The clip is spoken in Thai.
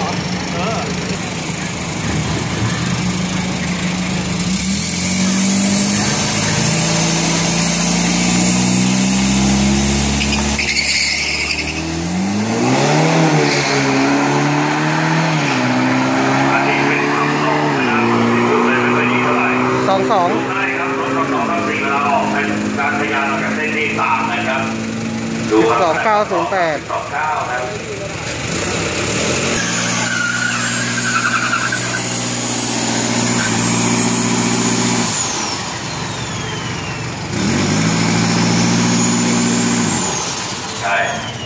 เหรอ เออองสองใช่ครับรถสองสองสี่เราอนการพยานกับเส้นที่สามนะครับดูสองเก้าศูนย์แปดสองเก้าครับ ใช่